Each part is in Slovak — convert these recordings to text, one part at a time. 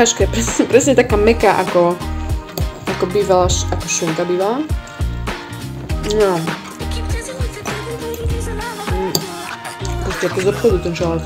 pekačka je presne, presne taká meká, ako, ako bývala, ako šunka bývala. No, Proste ako z obchodu ten šalát,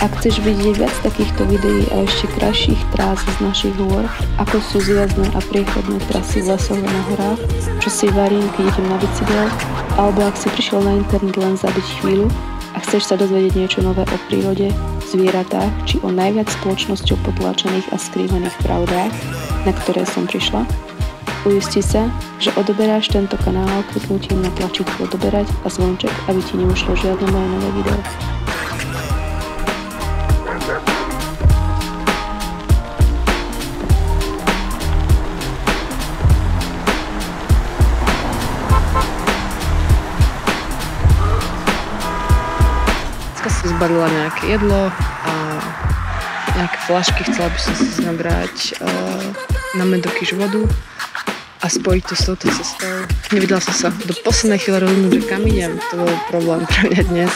fakt. chceš vidieť viac takýchto videí a ešte krajších trás z našich hôr, ako sú zjazdné a priechodné trasy v lesoch na horách, čo si varím, keď idem na bicykel, alebo ak si prišiel na internet len zabiť chvíľu a chceš sa dozvedieť niečo nové o prírode, zvieratách, či o najviac spoločnosťou potlačených a skrývaných pravdách, na ktoré som prišla, Uisti sa, že odoberáš tento kanál kliknutím na tlačítko odoberať a zvonček, aby ti neušlo žiadne moje nové video. Zbalila nejaké jedlo a nejaké flašky. Chcela by som si nabrať uh, na medokyš vodu a spojiť to s touto cestou. Nevedela som sa do poslednej chvíle rozhodnúť, že kam idem. To bol problém pre mňa dnes.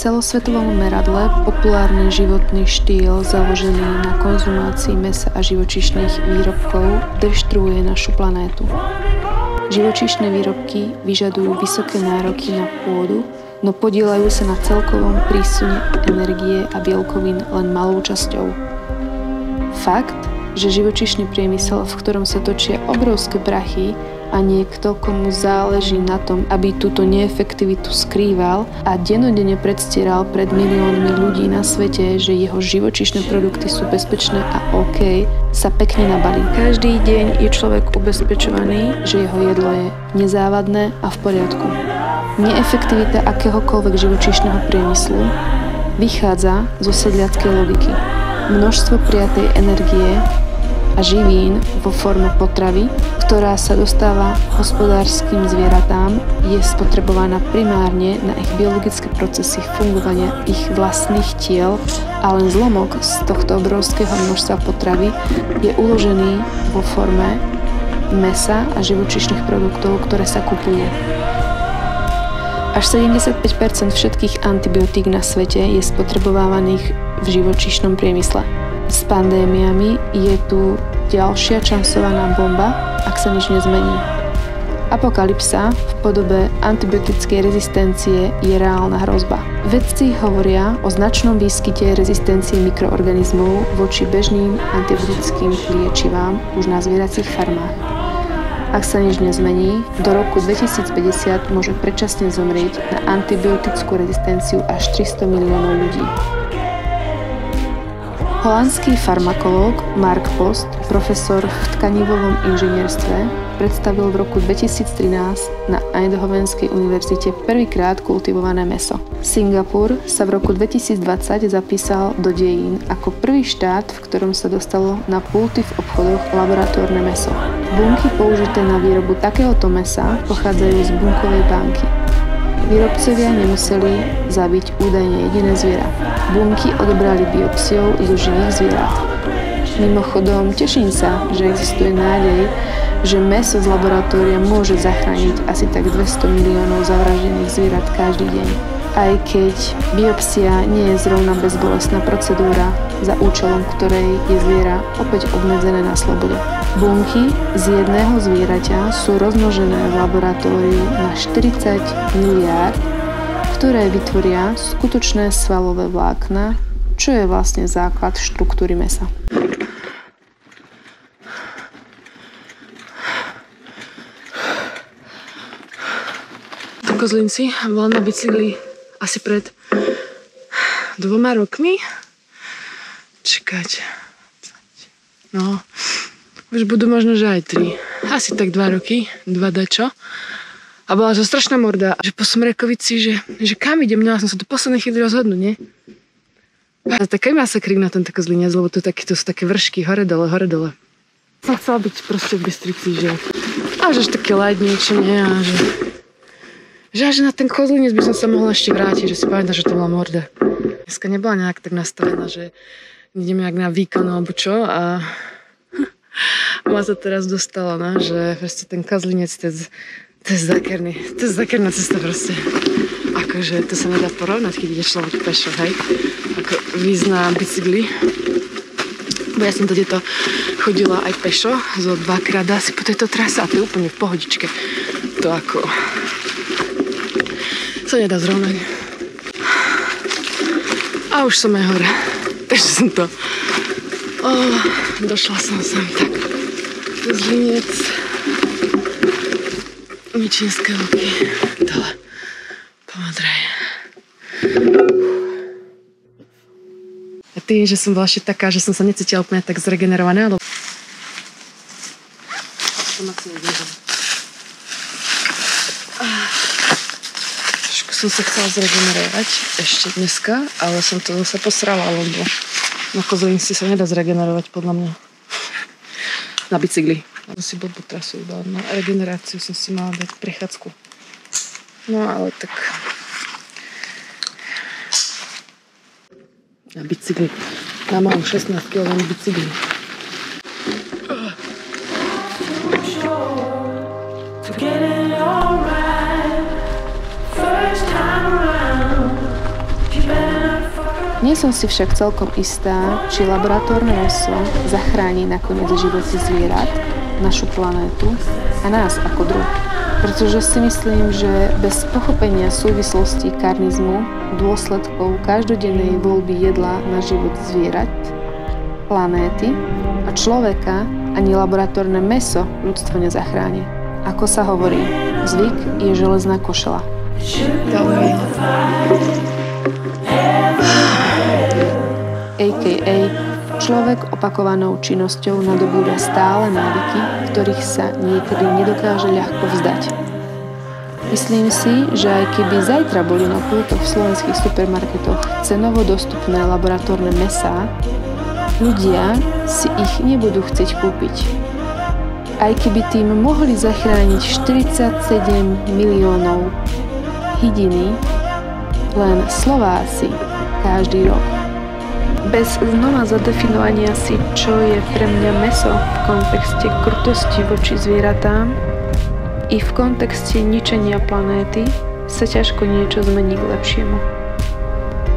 Celosvetovom meradle populárny životný štýl založený na konzumácii mesa a živočišných výrobkov deštruuje našu planétu. Živočišné výrobky vyžadujú vysoké nároky na pôdu, no podielajú sa na celkovom prísune energie a bielkovín len malou časťou. Fakt, že živočišný priemysel, v ktorom sa točia obrovské prachy, a niekto, komu záleží na tom, aby túto neefektivitu skrýval a denodene predstieral pred miliónmi ľudí na svete, že jeho živočišné produkty sú bezpečné a OK, sa pekne nabalí. Každý deň je človek ubezpečovaný, že jeho jedlo je nezávadné a v poriadku. Neefektivita akéhokoľvek živočišného priemyslu vychádza zo sedliackej logiky. Množstvo prijatej energie a živín vo forme potravy, ktorá sa dostáva hospodárskym zvieratám, je spotrebovaná primárne na ich biologické procesy fungovania ich vlastných tiel a len zlomok z tohto obrovského množstva potravy je uložený vo forme mesa a živočišných produktov, ktoré sa kupujú. Až 75% všetkých antibiotík na svete je spotrebovávaných v živočišnom priemysle. S pandémiami je tu ďalšia časovaná bomba, ak sa nič nezmení. Apokalypsa v podobe antibiotickej rezistencie je reálna hrozba. Vedci hovoria o značnom výskyte rezistencie mikroorganizmov voči bežným antibiotickým liečivám už na zvieracích farmách. Ak sa nič nezmení, do roku 2050 môže predčasne zomrieť na antibiotickú rezistenciu až 300 miliónov ľudí. Holandský farmakológ Mark Post, profesor v tkanivovom inžinierstve, predstavil v roku 2013 na Eindhovenskej univerzite prvýkrát kultivované meso. Singapur sa v roku 2020 zapísal do dejín ako prvý štát, v ktorom sa dostalo na pulty v obchodoch laboratórne meso. Bunky použité na výrobu takéhoto mesa pochádzajú z bunkovej banky. Výrobcovia nemuseli zabiť údajne jediné zviera. Bunky odobrali biopsiou zo živých zvierat. Mimochodom, teším sa, že existuje nádej, že meso z laboratória môže zachrániť asi tak 200 miliónov zavraždených zvierat každý deň. Aj keď biopsia nie je zrovna bezbolestná procedúra, za účelom ktorej je zviera opäť obmedzené na slobode. Bunky z jedného zvieraťa sú rozmnožené v laboratóriu na 40 miliárd, ktoré vytvoria skutočné svalové vlákna, čo je vlastne základ štruktúry mesa. Do Kozlinci bola na bicykli asi pred dvoma rokmi. Čakať. No, už budú možno, že aj tri. Asi tak dva roky, dva dačo. A bola to strašná morda, že po Smrekovici, že, že kam idem, mala som sa do poslednej chvíli rozhodnúť, nie? A taká masakrík na ten Kozlinec, lebo to, také, to sú také vršky, hore dole, hore dole. Som chcela byť proste v Bystrici, že a že až také niečo, nie? A že, že až na ten Kozlinec by som sa mohla ešte vrátiť, že si pamätám, že to bola morda. Dneska nebola nejak tak nastavená, že ideme jak na výkon alebo čo a ma sa teraz dostala, no, že proste ten Kozlinec, to je, to je zakerný, to je zakerná cesta proste. Akože to sa nedá porovnať, keď ide človek pešo, hej. Ako na bicykli. Bo ja som to to chodila aj pešo, zo dvakrát asi po tejto trase a to je úplne v pohodičke. To ako sa nedá zrovnať. A už som aj hore. Takže som to... Oh, došla som sem tak. Zlinec. Mičinské luky. Dole. Po Modrej. A tým, že som bola ešte taká, že som sa necítila úplne tak zregenerovaná, lebo... som sa chcela zregenerovať ešte dneska, ale som to zase posrala, lebo na kozlinci sa nedá zregenerovať podľa mňa. Na bicykli. Som si blbú trasu iba. Na regeneráciu som si mala dať prechádzku. No ale tak... Na bicykli. Na malom 16 kg bicykli. Nie som si však celkom istá, či laboratórne meso zachráni nakoniec životy zvierat, našu planétu a nás ako druh. Pretože si myslím, že bez pochopenia súvislosti karnizmu, dôsledkov každodennej voľby jedla na život zvierat, planéty a človeka ani laboratórne meso ľudstvo nezachráni. Ako sa hovorí, zvyk je železná košela. Dobre a.k.a. človek opakovanou činnosťou nadobúda stále návyky, ktorých sa niekedy nedokáže ľahko vzdať. Myslím si, že aj keby zajtra boli na pultoch v slovenských supermarketoch cenovo dostupné laboratórne mesá, ľudia si ich nebudú chcieť kúpiť. Aj keby tým mohli zachrániť 47 miliónov hydiny, len Slováci každý rok bez znova zadefinovania si, čo je pre mňa meso v kontexte krutosti voči zvieratám i v kontexte ničenia planéty sa ťažko niečo zmení k lepšiemu.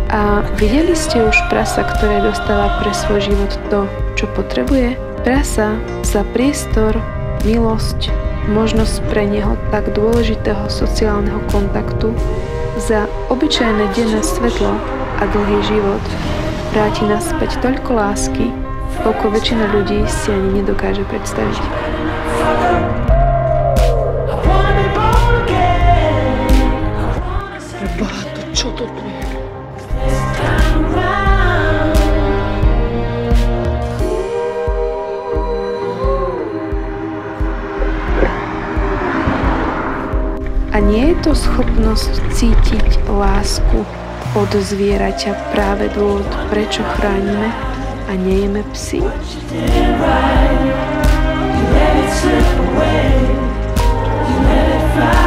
A videli ste už prasa, ktoré dostáva pre svoj život to, čo potrebuje? Prasa za priestor, milosť, možnosť pre neho tak dôležitého sociálneho kontaktu, za obyčajné denné svetlo a dlhý život vráti naspäť toľko lásky, koľko väčšina ľudí si ani nedokáže predstaviť. Preboha, to čo to tu je? A nie je to schopnosť cítiť lásku od zvieraťa práve dôvod, prečo chránime a nejeme psy. Čauko.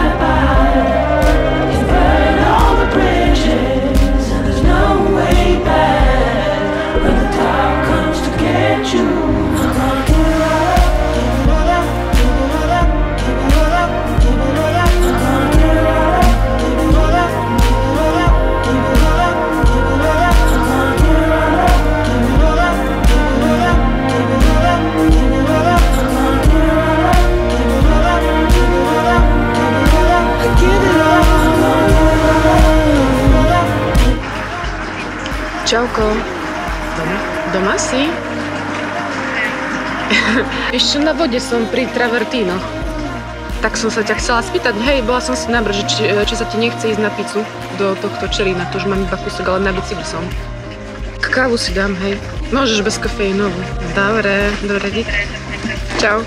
Ešte na vode som pri Travertínoch. Tak som sa ťa chcela spýtať, hej, bola som si na že či, či sa ti nechce ísť na pizzu do tohto čelína, to už mám iba kúsok, ale na bicykli som. Kávu si dám, hej. Môžeš bez kofeínovú. Dobre, dobre, dík. Čau.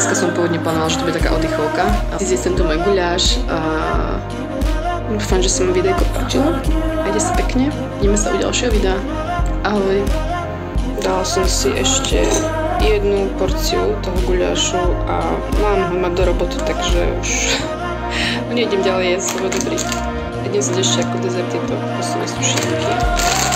Dneska som pôvodne plánovala, že to bude taká oddychovka. A zjestem tu môj guľáš a dúfam, že sa mi videjko páčilo. Majte sa pekne. Vidíme sa u ďalšieho videa. Ahoj. Dala som si ešte jednu porciu toho guľášu a mám ho mať do roboty, takže už nejdem ďalej jesť, lebo dobrý. Idem si ešte ako dezert tieto posledné sušenky.